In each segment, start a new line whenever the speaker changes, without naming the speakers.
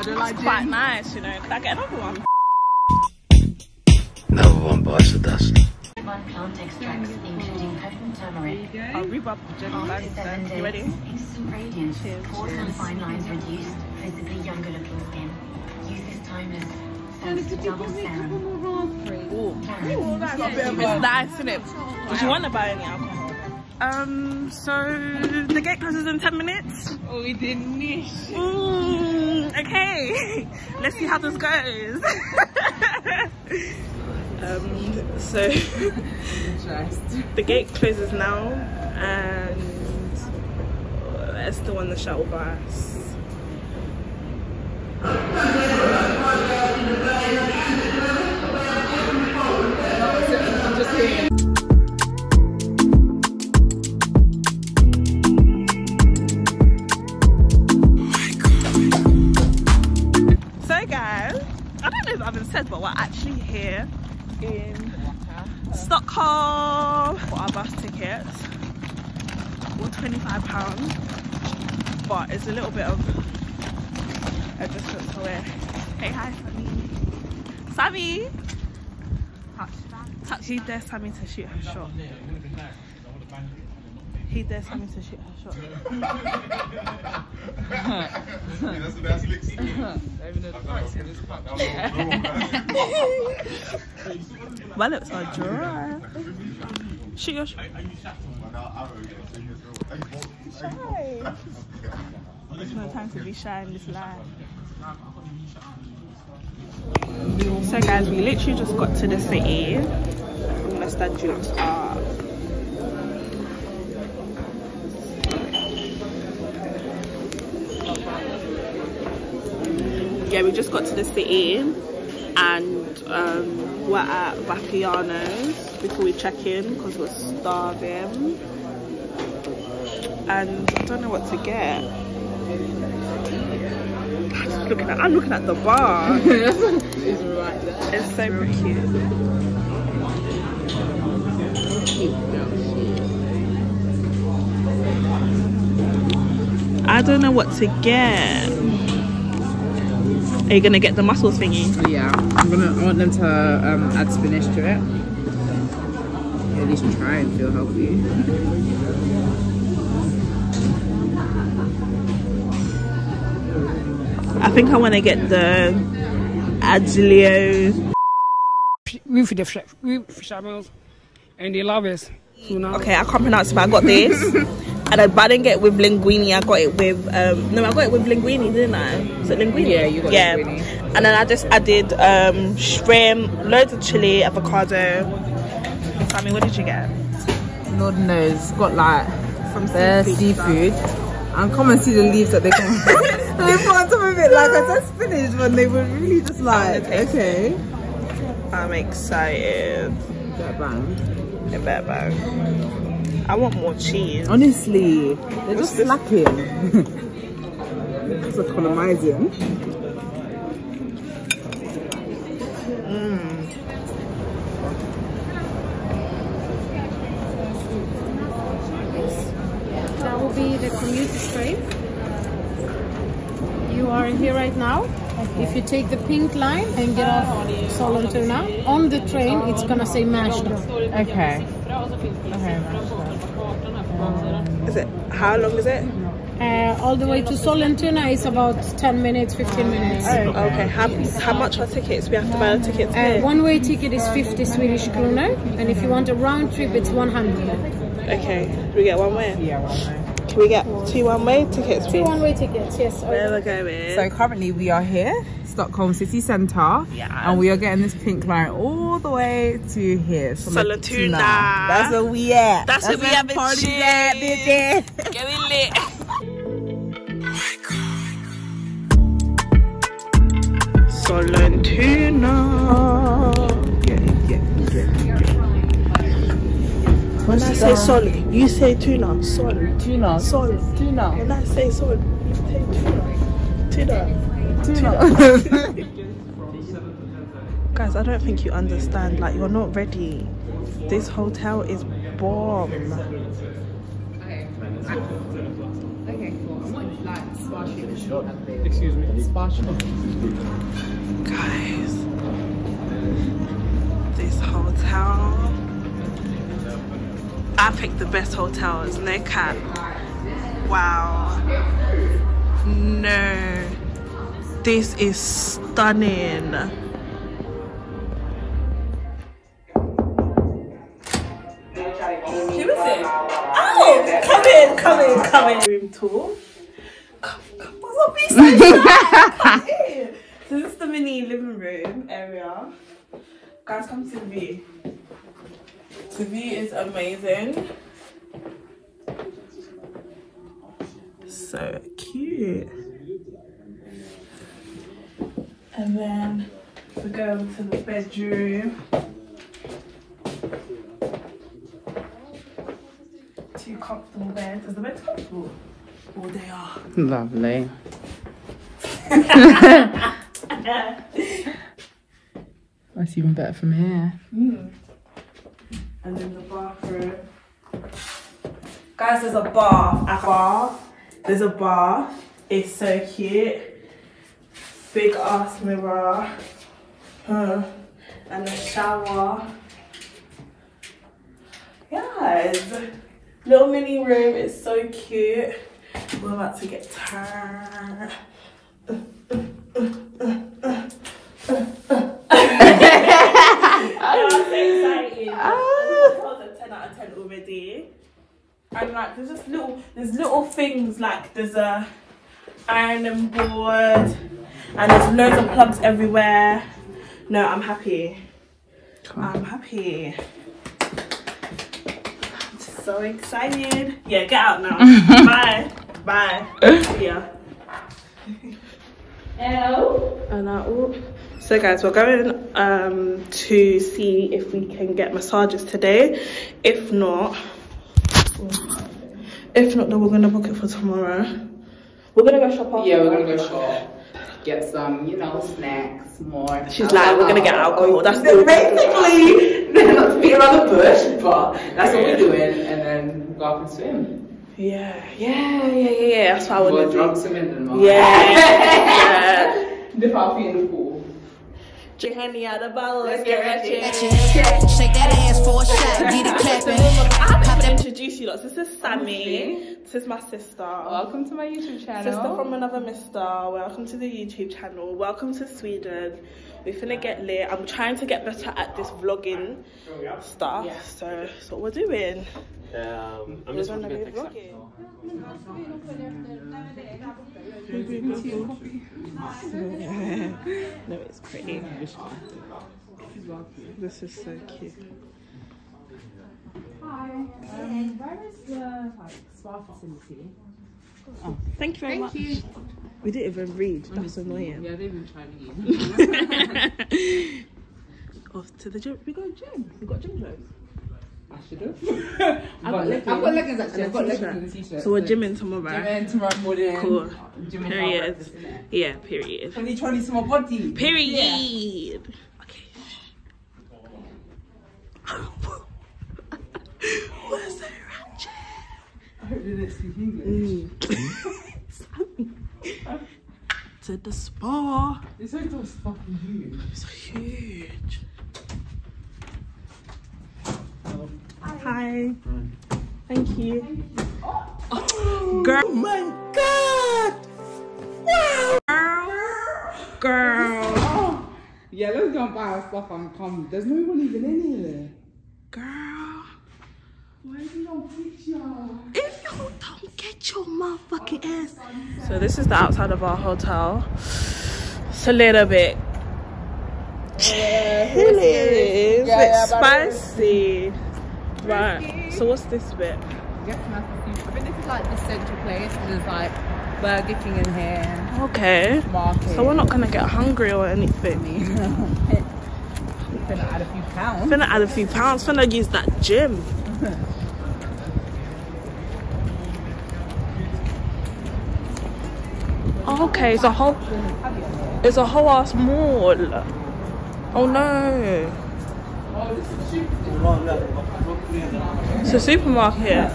I don't like
It's quite nice, you know. Could I get another one?
Another one bites the dust.
One plant extracts, including potent turmeric.
I'll rebound the gym
After
then. You ready?
instant radiance, pores and fine lines reduced, visibly younger looking skin. Use this timeless first double serum.
It's nice, isn't it? Would you want to buy any alcohol? Um, so the gate closes in 10 minutes.
Oh, we did niche.
Mm, okay, let's see how this goes. um, so the gate closes now, and let's still on the shuttle bus. So Stockholm for our bus tickets. We're £25, but it's a little bit of a distance away. Hey, hi, Sammy. Sammy! Touch. He dares Sammy to shoot her shot. He dares Sammy to shoot her shot. My lips are dry. Shoot your shot. Shy. There's no time to be shy in this life. So guys, we literally just got to the city. I'm gonna stand you Yeah, we just got to the city and um, we're at Vapiano's before we check in because we're starving. And I don't know what to get. I'm looking at, I'm looking at the bar.
It's right there.
It's so cute. I don't know what to get. Are you gonna get the mussels thingy?
Yeah, I'm gonna. I want them to um, add spinach to it. At least try and feel healthy.
I think I want to get the Agilio.
with the fle- with shamels and the lavis. So
Okay, I can't pronounce it, but I got this. and I, but I didn't get it with linguine. I got it with um, no, I got it with linguine, didn't I? Is it linguine?
Yeah, you got
yeah.
linguine.
And then I just added um, shrimp, loads of chili, avocado. Sammy, what did you get?
Lord knows, got like
From
their seafood. And come and see the leaves that they come. they put on top of it like I said spinach, but they were really just like okay.
I'm excited.
Bang.
Bet bang. I want more cheese.
Honestly, they're just slacking. It's economizing. Mm.
That will be the commuter train. You are here right now. If you take the pink line and get off Sollentuna, on the train it's gonna say Märsta.
Okay. Okay.
Is it? How long is it?
Uh, all the way to Sollentuna is about 10 minutes, 15 minutes.
Okay. How how much are tickets? We have to buy the tickets
Uh, one way ticket is 50 Swedish kronor, and if you want a round trip, it's 100.
Okay. Do we get one way?
Yeah, well,
Can we get two one way tickets,
Two one way tickets, yes.
Where we're going?
So currently we are here, Stockholm city centre,
Yeah.
and we are getting this pink line all the way to here.
Sollentuna.
That's where we at.
That's where we
where
have
the
it
party's at, baby.
Getting lit. Sollentuna. Say sol, you say tuna. Sol.
Tuna.
Sol.
Tuna.
When I say sol, you say tuna. Tuna.
Tuna.
Guys, I don't think you understand. Like, you're not ready. This hotel is bomb.
Okay, cool. I want like spa.
Excuse me.
I picked the best hotels, no cap. Wow. No. This is stunning. Who is it? Oh, come in, come in, come in. Room tour. Come, come, what's up, be. Come in. So this is the mini living room area. Guys, come to the view. The view is amazing. So cute. And then we go to the bedroom. Two comfortable beds. Is the bed comfortable? Oh, they are.
Lovely. That's even better from here.
Mm. And then the bathroom. Guys, there's a bath. A bath. There's a bath. It's so cute. Big ass mirror. Huh. And a shower. Guys, little mini room is so cute. We're about to get turned. I'm so excited. I was a 10 out of 10 already. And like there's just little there's little things like there's a ironing board and there's loads of plugs everywhere. No, I'm happy. I'm happy. I'm so excited. Yeah, get out now. Bye. Bye. Yeah. Hello. And I. So guys, we're going um, to see if we can get massages today. If not, if not, then we're gonna book it for tomorrow. We're gonna go shop after.
Yeah, we're gonna go shop. Get some, you know, snacks, more.
She's like, we're gonna get alcohol. That's
the
the
basically not to beat around the bush, but that's what we're doing, and then go up and swim.
Yeah, yeah, yeah, yeah, yeah. That's what I want
We're
to
drunk
do.
swimming in the mud.
Yeah. yeah.
Dip our feet in the pool.
Drink honey out of the bottle. Let's get ratchet.
Shake that ass for a shot, get it clapping.
I have to introduce you lots. This is Sammy. This is my sister.
Welcome to my YouTube channel.
Sister from another mister. Welcome to the YouTube channel. Welcome to Sweden. We're finna get lit. I'm trying to get better at this vlogging stuff. So that's what we're doing.
Um, I'm
We're
just
gonna
going
be
to text that.
vlogging. no, it's pretty. This is so cute. Oh, thank you very much. We didn't even read. That's annoying.
Yeah, they've been Chinese.
Off to the gym. We got a gym. We got gym clothes.
I should have. I've got, le- I've got leggings actually. I've got leggings and a t-shirt.
So we're gymming tomorrow.
Gymming tomorrow morning.
Cool.
Gymming
Period.
breakfast.
Yeah, period.
2020 to my body.
Period. Okay. What's that ratchet?
I hope they didn't speak English. Mm.
Sammy. to the spa.
This hotel's fucking huge.
It's huge. Hi. Thank you. Oh, girl. Oh my god. Wow. Girl.
Yeah, let's go and buy our stuff and come. There's no one even in here.
Girl.
Why is he on picture?
Don't get your motherfucking ass. So this is the outside of our hotel. It's a little bit chilly. It's a bit spicy. Right. So what's this bit?
I think this is like the central place. There's like Burger King in here,
Okay.
market.
So we're not gonna get hungry or anything.
gonna add a few pounds.
Finna add a few pounds. Finna use that gym. Okay, it's a whole, it's a whole ass mall. Oh no. It's a supermarket.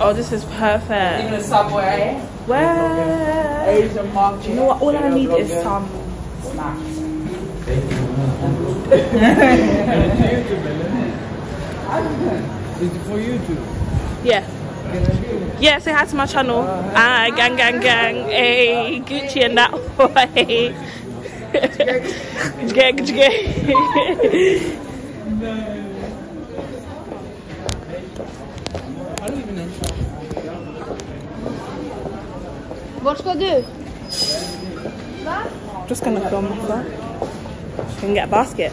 Oh, this is perfect.
Even
perfect.
a subway.
Where?
Asian market.
Do you know what? All I need is some.
snacks.
Is it for you too?
Yeah. Yeah, say hi to my channel. Ah, gang, gang, gang. Hey, Gucci and that way. Jgeg, jgeg.
I don't even know.
What ska du?
Just gonna film myself. Can get a basket.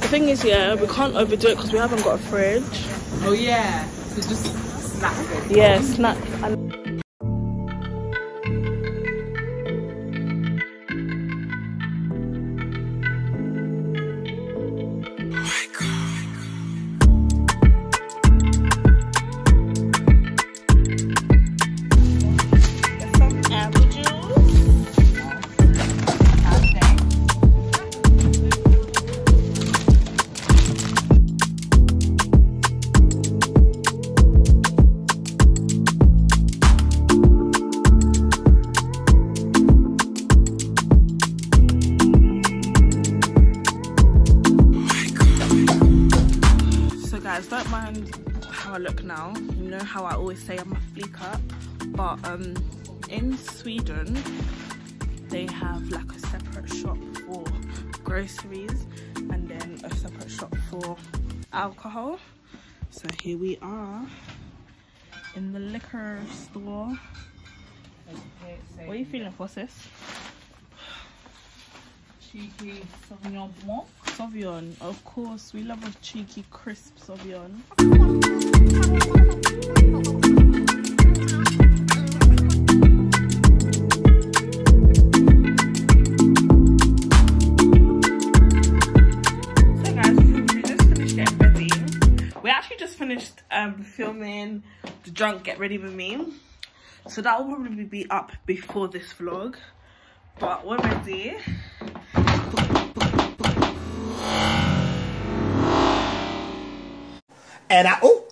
The thing is, yeah, we can't overdo it because we haven't got a fridge.
Oh yeah. So just snack it.
Yeah, snack. Mind how I look now. You know how I always say I'm a fleek up, but um, in Sweden they have like a separate shop for groceries and then a separate shop for alcohol. So here we are in the liquor store. What are you feeling for, sis?
Cheeky Sauvignon Blanc.
Sauvignon, of course. We love a cheeky, crisp just finished um, filming the drunk Get Ready With Me. So that will probably be up before this vlog. But we're ready.
And I oh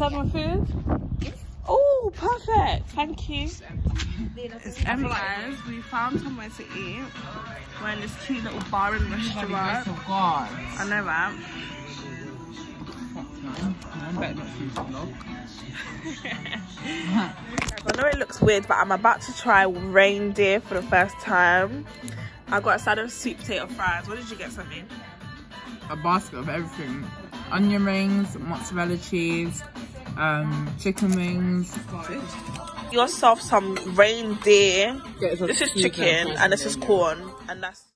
it's
open.
Serving food? Oh, perfect. Thank you. It's empty, guys. We found somewhere to eat. We're in this cute little bar and restaurant.
Oh God.
I know that.
I better not see the vlog.
I know it looks weird, but I'm about to try reindeer for the first time. I got a side of sweet potato fries. What did you get, something?
A basket of everything. Onion rings, mozzarella cheese, um, chicken wings.
Yourself some reindeer.
A
This is chicken
and
and this is corn, and that's